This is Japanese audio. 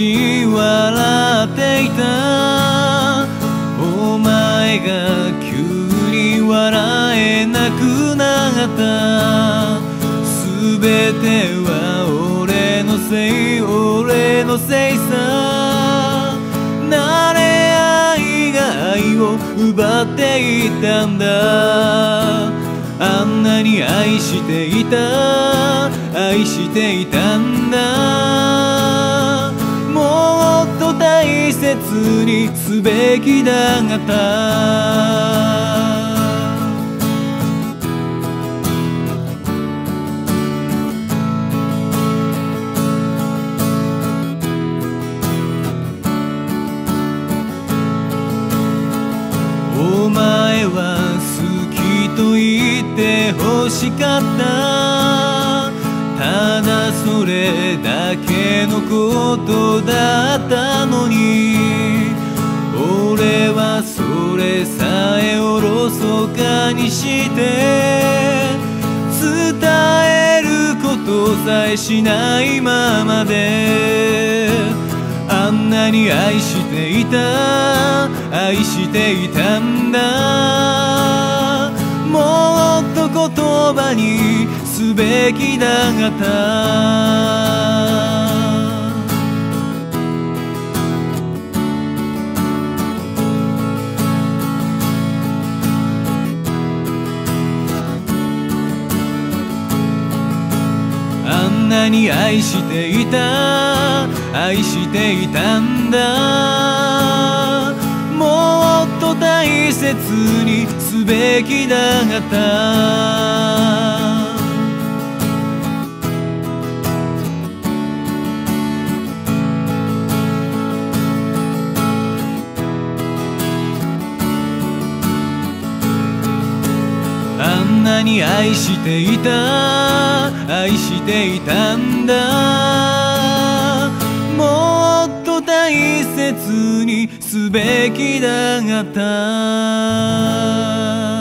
なに毎日笑っていた。お前が急に笑えなくなった。全ては俺のせい俺のせいさ。慣れ合いが愛を奪っていたんだ。あんなに愛していた愛していたんだ。にすべきだがた。お前は好きと言って欲しかった。ただそれだけのことだった。かにして伝えることさえしないままであんなに愛していた愛していたんだ。もっと言葉にすべきだがた。なに愛していた愛していたんだ。もっと大切にすべきだった。なに愛していた愛していたんだ。もっと大切にすべきだがた。